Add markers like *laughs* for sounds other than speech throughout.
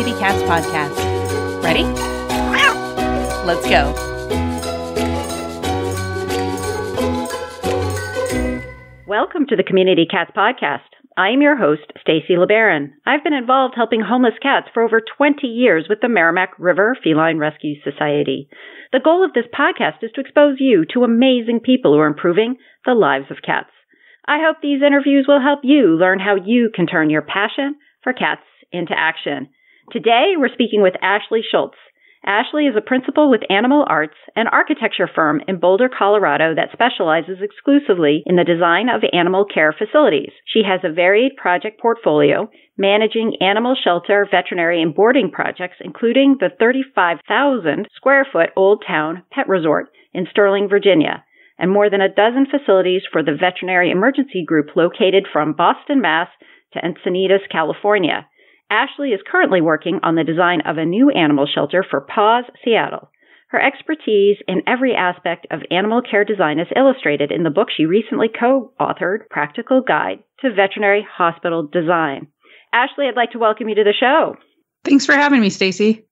Community Cats podcast. Ready? Let's go. Welcome to the Community Cats podcast. I am your host, Stacy LeBaron. I've been involved helping homeless cats for over 20 years with the Merrimack River Feline Rescue Society. The goal of this podcast is to expose you to amazing people who are improving the lives of cats. I hope these interviews will help you learn how you can turn your passion for cats into action. Today, we're speaking with Ashley Shoults. Ashley is a principal with Animal Arts, an architecture firm in Boulder, Colorado that specializes exclusively in the design of animal care facilities. She has a varied project portfolio, managing animal shelter, veterinary, and boarding projects, including the 35,000 square foot Old Town Pet Resort in Sterling, Virginia, and more than a dozen facilities for the Veterinary Emergency Group located from Boston, Mass to Encinitas, California. Ashley is currently working on the design of a new animal shelter for Paws Seattle. Her expertise in every aspect of animal care design is illustrated in the book she recently co-authored, Practical Guide to Veterinary Hospital Design. Ashley, I'd like to welcome you to the show. Thanks for having me, Stacy.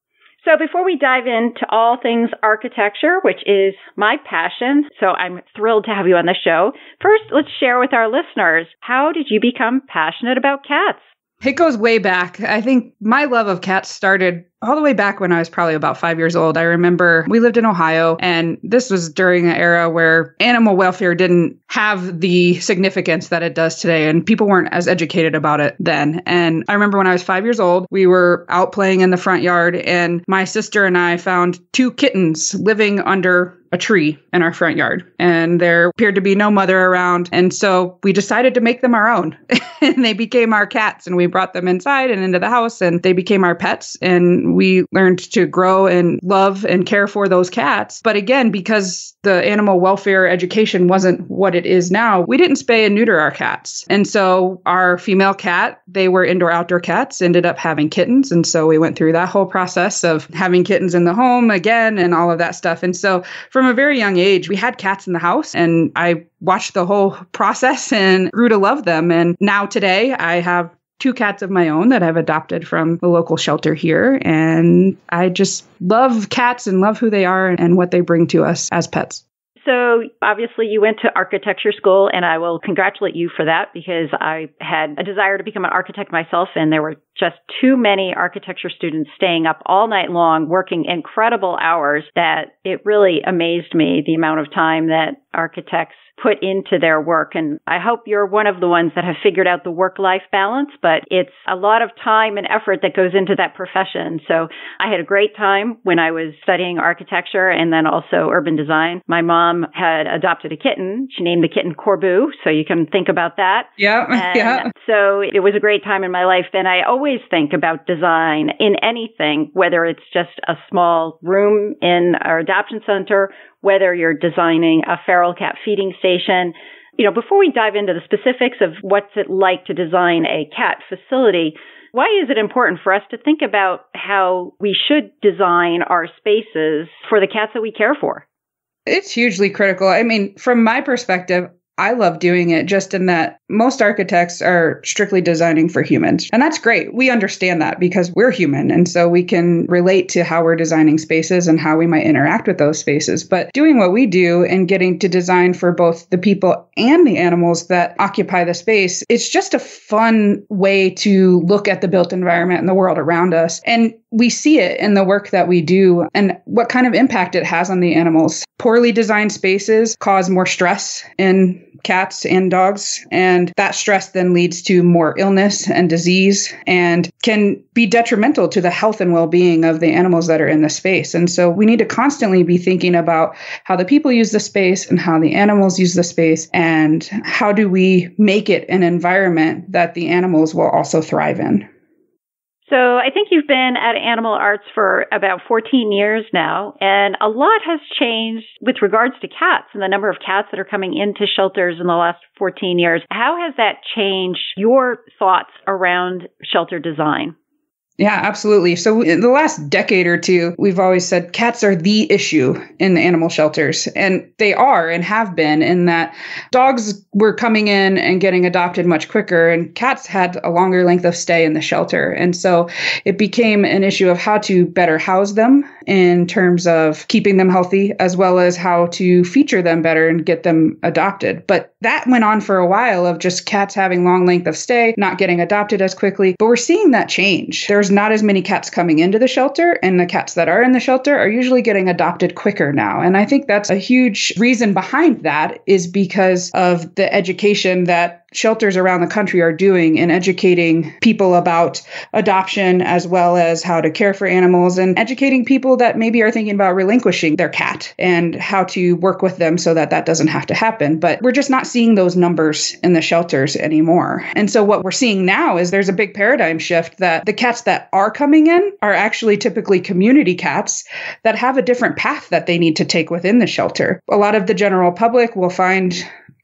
So before we dive into all things architecture, which is my passion, so I'm thrilled to have you on the show. First, let's share with our listeners, how did you become passionate about cats? It goes way back. I think my love of cats started all the way back when I was probably about five years old. I remember we lived in Ohio, and this was during an era where animal welfare didn't have the significance that it does today, and people weren't as educated about it then. And I remember when I was five years old, we were out playing in the front yard, and my sister and I found two kittens living under a tree in our front yard and there appeared to be no mother around and so we decided to make them our own *laughs* and they became our cats and we brought them inside and into the house and they became our pets and we learned to grow and love and care for those cats. But again, because the animal welfare education wasn't what it is now, we didn't spay and neuter our cats. And so our female cat, they were indoor outdoor cats, ended up having kittens. And so we went through that whole process of having kittens in the home again and all of that stuff. And so from a very young age, we had cats in the house and I watched the whole process and grew to love them. And now today I have two cats of my own that I've adopted from the local shelter here. And I just love cats and love who they are and what they bring to us as pets. So, obviously, you went to architecture school, and I will congratulate you for that because I had a desire to become an architect myself, and there were just too many architecture students staying up all night long, working incredible hours that it really amazed me the amount of time that architects put into their work. And I hope you're one of the ones that have figured out the work life balance, but it's a lot of time and effort that goes into that profession. So I had a great time when I was studying architecture and then also urban design. My mom had adopted a kitten. She named the kitten Corbu. So you can think about that. Yeah. *laughs* yeah. So it was a great time in my life. And I always think about design in anything, whether it's just a small room in our adoption center whether you're designing a feral cat feeding station. You know, before we dive into the specifics of what's it like to design a cat facility, why is it important for us to think about how we should design our spaces for the cats that we care for? It's hugely critical. I mean, from my perspective, I love doing it just in that most architects are strictly designing for humans. And that's great. We understand that because we're human. And so we can relate to how we're designing spaces and how we might interact with those spaces. But doing what we do and getting to design for both the people and the animals that occupy the space, it's just a fun way to look at the built environment and the world around us. And we see it in the work that we do and what kind of impact it has on the animals. Poorly designed spaces cause more stress in cats and dogs. And that stress then leads to more illness and disease and can be detrimental to the health and well being of the animals that are in the space. And so we need to constantly be thinking about how the people use the space and how the animals use the space and how do we make it an environment that the animals will also thrive in. So I think you've been at Animal Arts for about 14 years now, and a lot has changed with regards to cats and the number of cats that are coming into shelters in the last 14 years. How has that changed your thoughts around shelter design? Yeah, absolutely. So, in the last decade or two, we've always said cats are the issue in the animal shelters. And they are and have been, in that dogs were coming in and getting adopted much quicker, and cats had a longer length of stay in the shelter. And so, it became an issue of how to better house them in terms of keeping them healthy, as well as how to feature them better and get them adopted. But that went on for a while of just cats having long length of stay, not getting adopted as quickly. But we're seeing that change. There's not as many cats coming into the shelter, and the cats that are in the shelter are usually getting adopted quicker now. And I think that's a huge reason behind that is because of the education that shelters around the country are doing in educating people about adoption as well as how to care for animals and educating people that maybe are thinking about relinquishing their cat and how to work with them so that that doesn't have to happen. But we're just not seeing those numbers in the shelters anymore. And so what we're seeing now is there's a big paradigm shift that the cats that are coming in are actually typically community cats that have a different path that they need to take within the shelter. A lot of the general public will find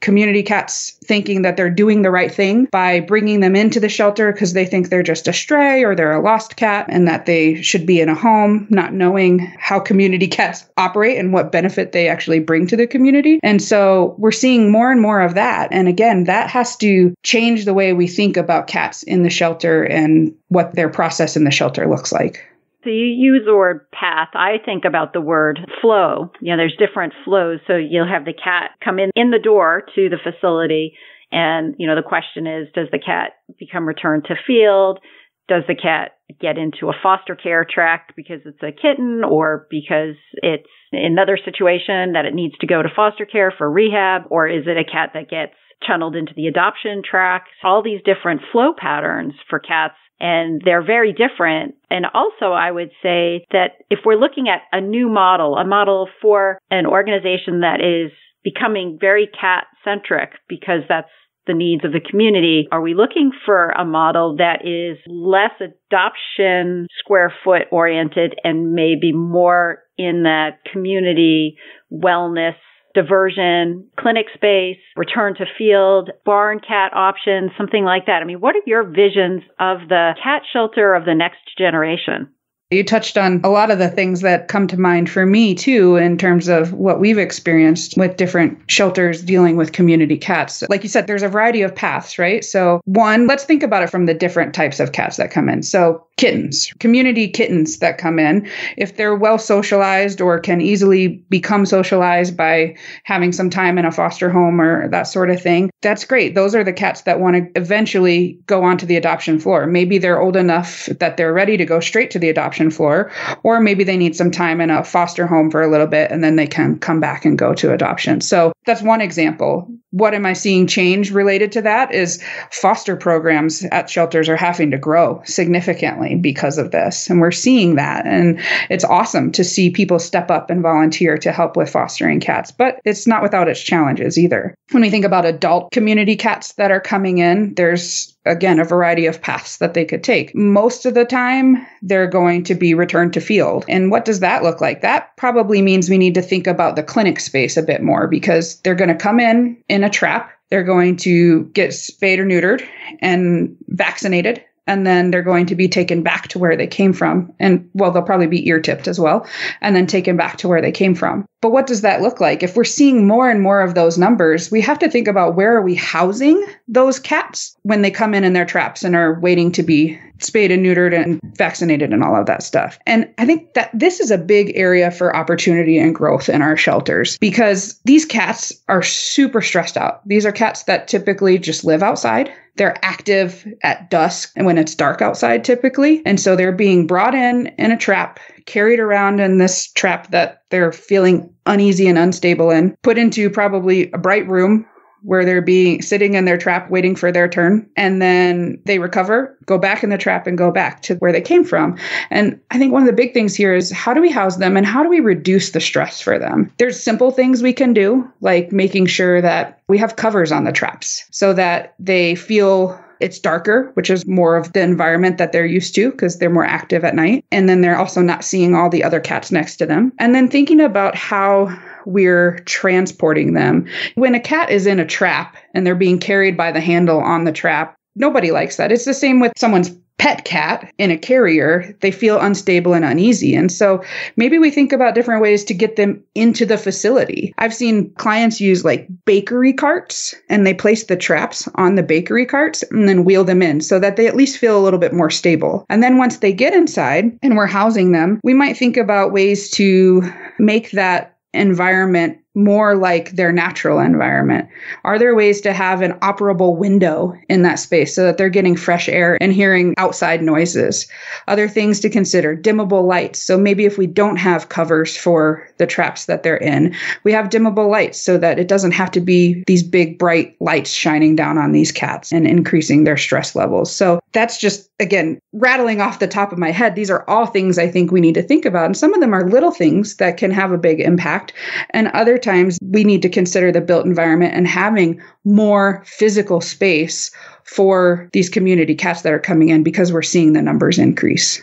community cats thinking that they're doing the right thing by bringing them into the shelter because they think they're just a stray or they're a lost cat and that they should be in a home, not knowing how community *laughs* cats operate and what benefit they actually bring to the community. And so we're seeing more and more of that. And again, that has to change the way we think about cats in the shelter and what their process in the shelter looks like. So you use the word path. I think about the word flow. You know, there's different flows. So you'll have the cat come in in the door to the facility. And, you know, the question is, does the cat become returned to field? Does the cat get into a foster care tract because it's a kitten or because it's another situation that it needs to go to foster care for rehab? Or is it a cat that gets channeled into the adoption track? All these different flow patterns for cats and they're very different. And also, I would say that if we're looking at a new model, a model for an organization that is becoming very cat centric because that's the needs of the community, are we looking for a model that is less adoption square foot oriented and maybe more in that community wellness diversion, clinic space, return to field, barn cat options, something like that. I mean, what are your visions of the cat shelter of the next generation? You touched on a lot of the things that come to mind for me too, in terms of what we've experienced with different shelters dealing with community cats. Like you said, there's a variety of paths, right? So, one, let's think about it from the different types of cats that come in. So, kittens, community kittens that come in, if they're well socialized or can easily become socialized by having some time in a foster home or that sort of thing, that's great. Those are the cats that want to eventually go onto the adoption floor. Maybe they're old enough that they're ready to go straight to the adoption floor, or maybe they need some time in a foster home for a little bit and then they can come back and go to adoption. So that's one example. What am I seeing change related to that is foster programs at shelters are having to grow significantly because of this. And we're seeing that. And it's awesome to see people step up and volunteer to help with fostering cats, but it's not without its challenges either. When we think about adult community cats that are coming in, there's again a variety of paths that they could take. Most of the time, they're going to be returned to field. And what does that look like? That probably means we need to think about the clinic space a bit more because they're going to come in in a trap. They're going to get spayed or neutered and vaccinated and then they're going to be taken back to where they came from. And well, they'll probably be ear tipped as well, and then taken back to where they came from. But what does that look like? If we're seeing more and more of those numbers, we have to think about where are we housing those cats when they come in in their traps and are waiting to be spayed and neutered and vaccinated and all of that stuff. And I think that this is a big area for opportunity and growth in our shelters because these cats are super stressed out. These are cats that typically just live outside they're active at dusk and when it's dark outside typically. And so they're being brought in in a trap, carried around in this trap that they're feeling uneasy and unstable in, put into probably a bright room where they're being sitting in their trap waiting for their turn. And then they recover go back in the trap and go back to where they came from. And i think one of the big things here is how do we house them and how do we reduce the stress for them? There's simple things we can do like making sure that we have covers on the traps so that they feel it's darker, which is more of the environment that they're used to because they're more active at night. And then they're also not seeing all the other cats next to them. And then thinking about how we're transporting them. When a cat is in a trap and they're being carried by the handle on the trap, nobody likes that. It's the same with someone's pet cat in a carrier, they feel unstable and uneasy. And so maybe we think about different ways to get them into the facility. I've seen clients use like bakery carts and they place the traps on the bakery carts and then wheel them in so that they at least feel a little bit more stable. And then once they get inside and we're housing them, we might think about ways to make that environment more like their natural environment? Are there ways to have an operable window in that space so that they're getting fresh air and hearing outside noises? Other things to consider dimmable lights. So maybe if we don't have covers for the traps that they're in, we have dimmable lights so that it doesn't have to be these big bright lights shining down on these cats and increasing their stress levels. So that's just, again, rattling off the top of my head. These are all things I think we need to think about. And some of them are little things that can have a big impact. And other times we need to consider the built environment and having more physical space for these community cats that are coming in because we're seeing the numbers increase.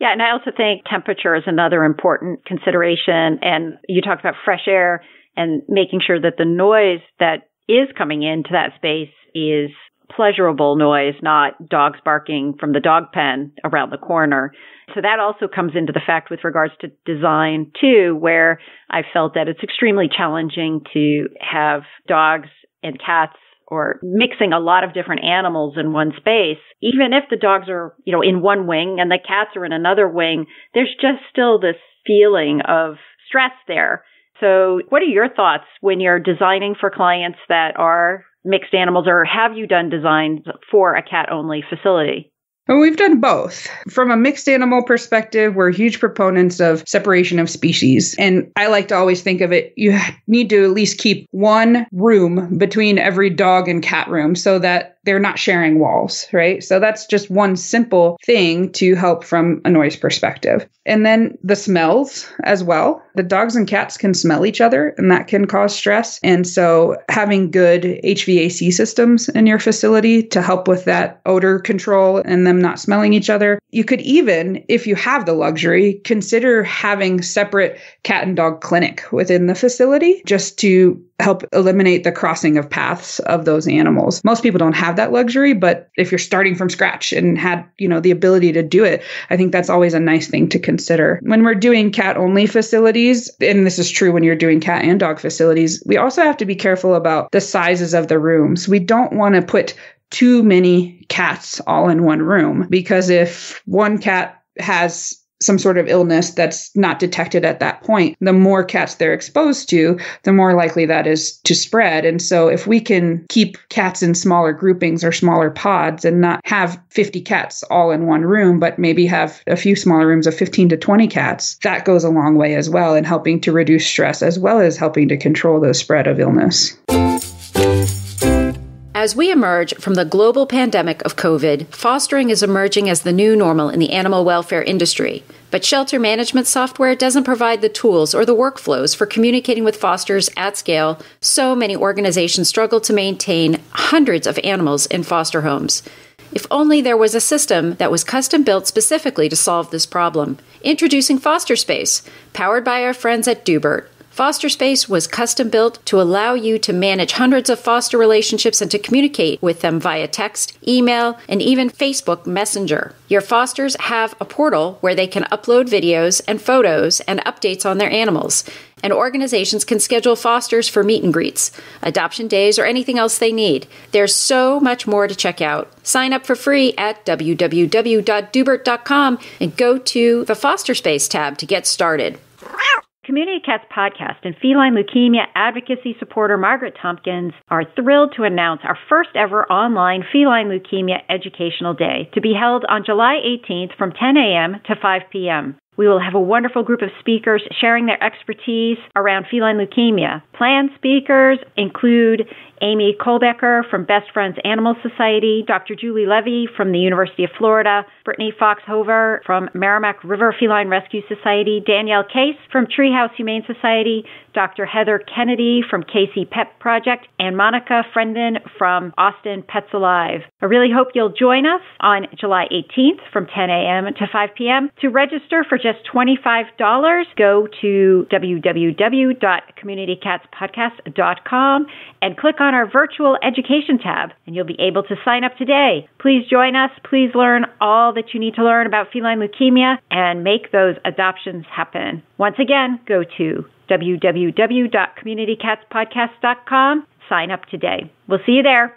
Yeah, and I also think temperature is another important consideration. And you talked about fresh air and making sure that the noise that is coming into that space is pleasurable noise, not dogs barking from the dog pen around the corner. So that also comes into the fact with regards to design too, where I felt that it's extremely challenging to have dogs and cats or mixing a lot of different animals in one space. Even if the dogs are, you know, in one wing and the cats are in another wing, there's just still this feeling of stress there. So what are your thoughts when you're designing for clients that are mixed animals or have you done designs for a cat only facility? Well, we've done both. From a mixed animal perspective, we're huge proponents of separation of species. And I like to always think of it you need to at least keep one room between every dog and cat room so that they're not sharing walls, right? So that's just one simple thing to help from a noise perspective. And then the smells as well. The dogs and cats can smell each other and that can cause stress. And so having good HVAC systems in your facility to help with that odor control and them not smelling each other. You could even, if you have the luxury, consider having separate cat and dog clinic within the facility just to help eliminate the crossing of paths of those animals. Most people don't have that luxury, but if you're starting from scratch and had, you know, the ability to do it, I think that's always a nice thing to consider. When we're doing cat only facilities, and this is true when you're doing cat and dog facilities, we also have to be careful about the sizes of the rooms. We don't want to put too many cats all in one room because if one cat has some sort of illness that's not detected at that point, the more cats they're exposed to, the more likely that is to spread. And so if we can keep cats in smaller groupings or smaller pods and not have 50 cats all in one room, but maybe have a few smaller rooms of 15 to 20 cats, that goes a long way as well in helping to reduce stress as well as helping to control the spread of illness. As we emerge from the global pandemic of COVID, fostering is emerging as the new normal in the animal welfare industry. But shelter management software doesn't provide the tools or the workflows for communicating with fosters at scale, so many organizations struggle to maintain hundreds of animals in foster homes. If only there was a system that was custom built specifically to solve this problem. Introducing Foster Space, powered by our friends at Doobert. Foster Space was custom built to allow you to manage hundreds of foster relationships and to communicate with them via text, email, and even Facebook Messenger. Your fosters have a portal where they can upload videos and photos and updates on their animals. And organizations can schedule fosters for meet and greets, adoption days, or anything else they need. There's so much more to check out. Sign up for free at www.doobert.com and go to the Foster Space tab to get started. Community Cats podcast and feline leukemia advocacy supporter Margaret Tompkins are thrilled to announce our first ever online feline leukemia educational day to be held on July 18th from 10 a.m. to 5 p.m. We will have a wonderful group of speakers sharing their expertise around feline leukemia. Planned speakers include Amy Kolbecker from Best Friends Animal Society, Dr. Julie Levy from the University of Florida, Brittany Fox Hover from Merrimack River Feline Rescue Society, Danielle Case from Treehouse Humane Society, Dr. Heather Kennedy from Casey Pet Project, and Monica Frenden from Austin Pets Alive. I really hope you'll join us on July 18th from 10 a.m. to 5 p.m. To register for just $25, go to www.communitycatspodcast.com and click on on our virtual education tab, and you'll be able to sign up today. Please join us. Please learn all that you need to learn about feline leukemia and make those adoptions happen. Once again, go to www.communitycatspodcast.com. Sign up today. We'll see you there.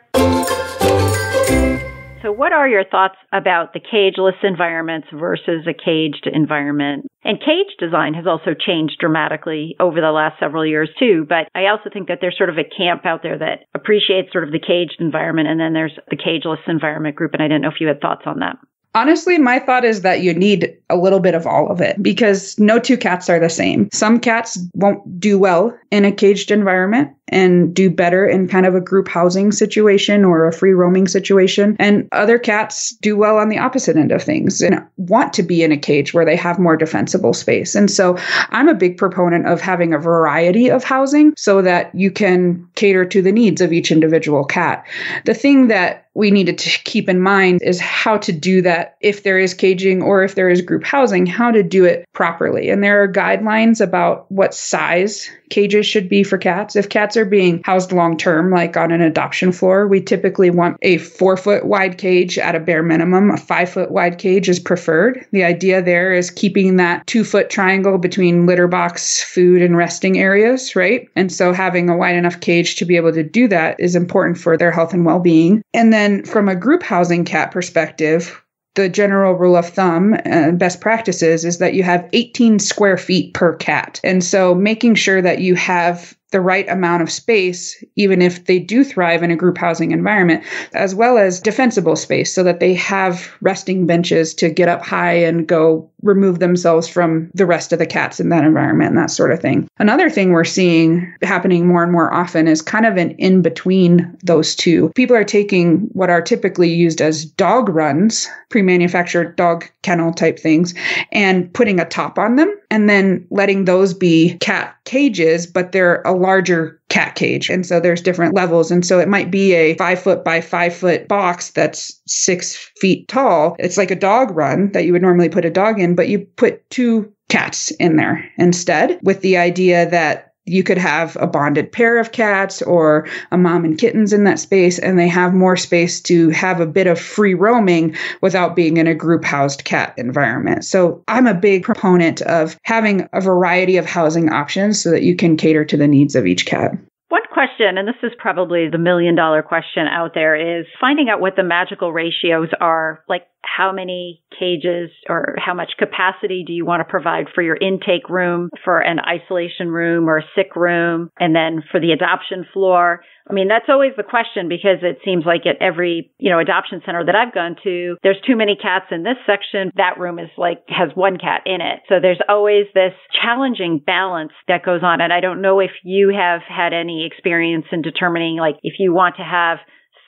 So, what are your thoughts about the cageless environments versus a caged environment? And cage design has also changed dramatically over the last several years too. But I also think that there's sort of a camp out there that appreciates sort of the caged environment, and then there's the cageless environment group. And I didn't know if you had thoughts on that. Honestly, my thought is that you need a little bit of all of it because no two cats are the same. Some cats won't do well in a caged environment and do better in kind of a group housing situation or a free roaming situation. And other cats do well on the opposite end of things and want to be in a cage where they have more defensible space. And so I'm a big proponent of having a variety of housing so that you can cater to the needs of each individual cat. The thing that we needed to keep in mind is how to do that if there is caging or if there is group housing, how to do it properly. And there are guidelines about what size cages should be for cats. If cats are being housed long term, like on an adoption floor, we typically want a four foot wide cage at a bare minimum. A five foot wide cage is preferred. The idea there is keeping that two foot triangle between litter box, food, and resting areas, right? And so having a wide enough cage to be able to do that is important for their health and well being. And then from a group housing cat perspective, the general rule of thumb and best practices is that you have 18 square feet per cat. And so making sure that you have the right amount of space, even if they do thrive in a group housing environment, as well as defensible space so that they have resting benches to get up high and go remove themselves from the rest of the cats in that environment and that sort of thing. Another thing we're seeing happening more and more often is kind of an in between those two. People are taking what are typically used as dog runs, pre manufactured dog kennel type things, and putting a top on them and then letting those be cat cages, but they're a larger cat cage. And so there's different levels. And so it might be a five foot by five foot box that's six feet tall. It's like a dog run that you would normally put a dog in, but you put two cats in there instead with the idea that you could have a bonded pair of cats or a mom and kittens in that space, and they have more space to have a bit of free roaming without being in a group housed cat environment. So I'm a big proponent of having a variety of housing options so that you can cater to the needs of each cat. One question, and this is probably the million dollar question out there, is finding out what the magical ratios are. Like, how many cages or how much capacity do you want to provide for your intake room, for an isolation room or a sick room, and then for the adoption floor? I mean, that's always the question because it seems like at every, you know, adoption center that I've gone to, there's too many cats in this section. That room is like, has one cat in it. So there's always this challenging balance that goes on. And I don't know if you have had any experience in determining, like, if you want to have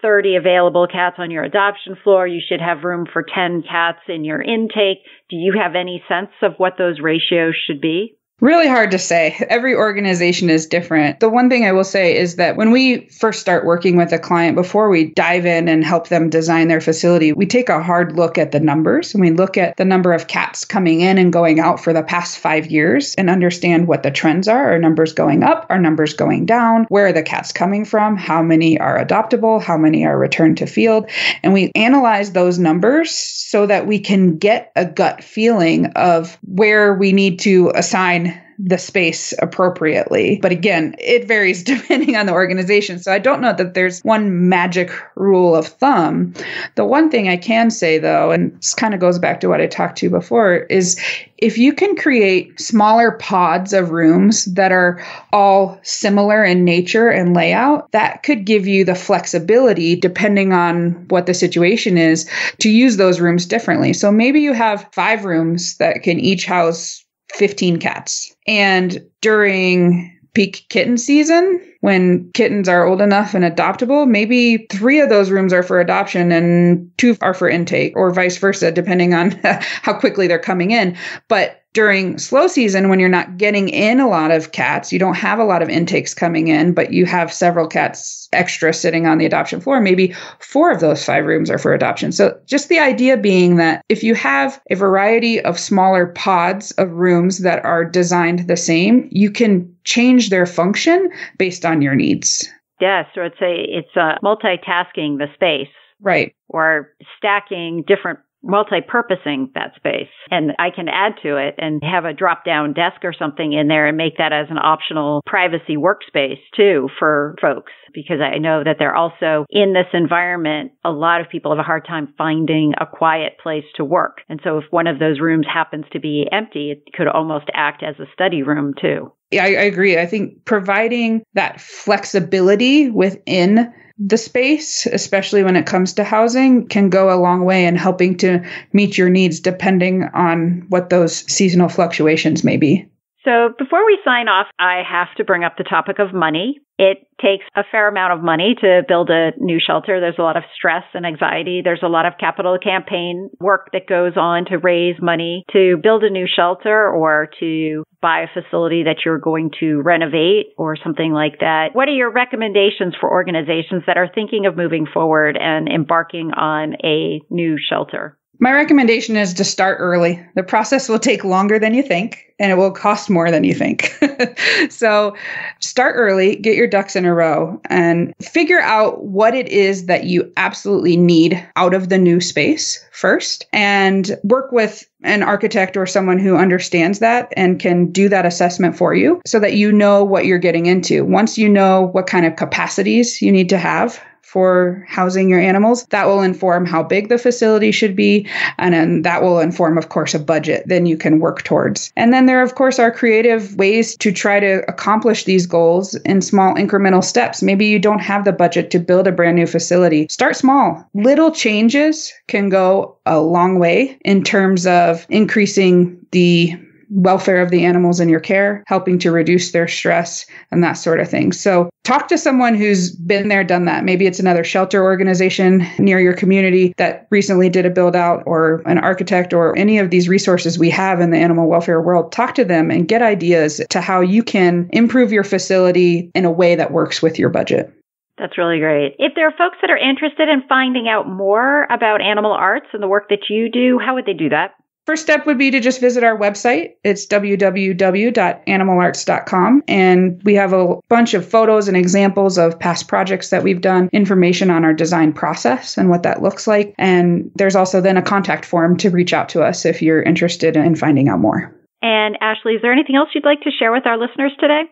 30 available cats on your adoption floor. You should have room for 10 cats in your intake. Do you have any sense of what those ratios should be? Really hard to say. Every organization is different. The one thing I will say is that when we first start working with a client, before we dive in and help them design their facility, we take a hard look at the numbers and we look at the number of cats coming in and going out for the past five years and understand what the trends are. Are numbers going up? Are numbers going down? Where are the cats coming from? How many are adoptable? How many are returned to field? And we analyze those numbers so that we can get a gut feeling of where we need to assign the space appropriately. But again, it varies *laughs* depending on the organization. So I don't know that there's one magic rule of thumb. The one thing I can say though, and this kind of goes back to what I talked to you before, is if you can create smaller pods of rooms that are all similar in nature and layout, that could give you the flexibility, depending on what the situation is, to use those rooms differently. So maybe you have five rooms that can each house 15 cats. And during peak kitten season, when kittens are old enough and adoptable, maybe three of those rooms are for adoption and two are for intake, or vice versa, depending on *laughs* how quickly they're coming in. But during slow season when you're not getting in a lot of cats you don't have a lot of intakes coming in but you have several cats extra sitting on the adoption floor maybe four of those five rooms are for adoption so just the idea being that if you have a variety of smaller pods of rooms that are designed the same you can change their function based on your needs yes or let's say it's uh, multitasking the space. Right. Or stacking different multi-purposing that space. And I can add to it and have a drop down desk or something in there and make that as an optional privacy workspace too for folks. Because I know that they're also in this environment a lot of people have a hard time finding a quiet place to work. And so if one of those rooms happens to be empty it could almost act as a study room too. Yeah, I, I agree. I think providing that flexibility within the space, especially when it comes to housing, can go a long way in helping to meet your needs depending on what those seasonal fluctuations may be. So before we sign off, I have to bring up the topic of money. It takes a fair amount of money to build a new shelter. There's a lot of stress and anxiety. There's a lot of capital campaign work that goes on to raise money to build a new shelter or to buy a facility that you're going to renovate or something like that. What are your recommendations for organizations that are thinking of moving forward and embarking on a new shelter? My recommendation is to start early. The process will take longer than you think and it will cost more than you think. *laughs* so start early, get your ducks in a row, and figure out what it is that you absolutely need out of the new space first and work with an architect or someone who understands that and can do that assessment for you so that you know what you're getting into. Once you know what kind of capacities you need to have for housing your animals. That will inform how big the facility should be. And then that will inform, of course, a budget then you can work towards. And then there, of course, are creative ways to try to accomplish these goals in small incremental steps. Maybe you don't have the budget to build a brand new facility. Start small. Little changes can go a long way in terms of increasing the welfare of the animals in your care, helping to reduce their stress and that sort of thing. So talk to someone who's been there, done that. Maybe it's another shelter organization near your community that recently did a build out or an architect or any of these resources we have in the animal welfare world. Talk to them and get ideas to how you can improve your facility in a way that works with your budget. That's really great. If there are folks that are interested in finding out more about animal arts and the work that you do, how would they do that? First step would be to just visit our website. It's www.animalarts.com. And we have a bunch of photos and examples of past projects that we've done, information on our design process and what that looks like. And there's also then a contact form to reach out to us if you're interested in finding out more. And Ashley, is there anything else you'd like to share with our listeners today?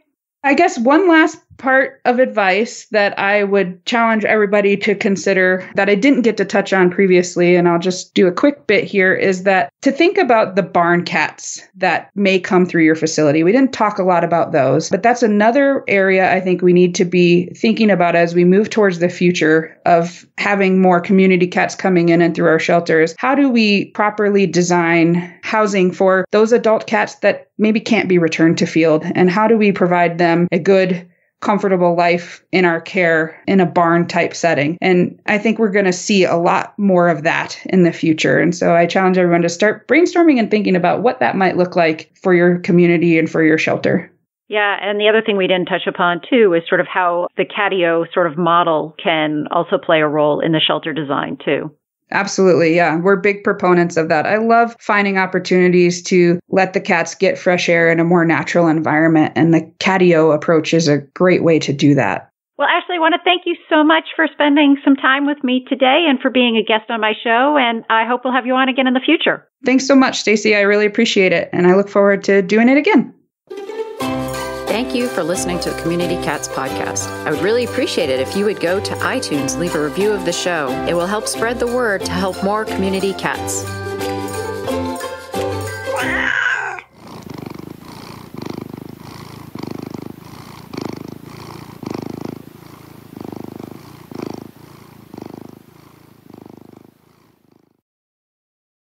I guess one last part of advice that I would challenge everybody to consider that I didn't get to touch on previously, and I'll just do a quick bit here, is that to think about the barn cats that may come through your facility. We didn't talk a lot about those, but that's another area I think we need to be thinking about as we move towards the future of having more community cats coming in and through our shelters. How do we properly design housing for those adult cats that maybe can't be returned to field? And how do we provide them a good comfortable life in our care in a barn type setting. And I think we're going to see a lot more of that in the future. And so I challenge everyone to start brainstorming and thinking about what that might look like for your community and for your shelter. Yeah, and the other thing we didn't touch upon too is sort of how the catio sort of model can also play a role in the shelter design too. Absolutely. Yeah. We're big proponents of that. I love finding opportunities to let the cats get fresh air in a more natural environment. And the catio approach is a great way to do that. Well, Ashley, I want to thank you so much for spending some time with me today and for being a guest on my show. And I hope we'll have you on again in the future. Thanks so much, Stacy. I really appreciate it. And I look forward to doing it again. Thank you for listening to the Community Cats podcast. I would really appreciate it if you would go to iTunes, leave a review of the show. It will help spread the word to help more community cats.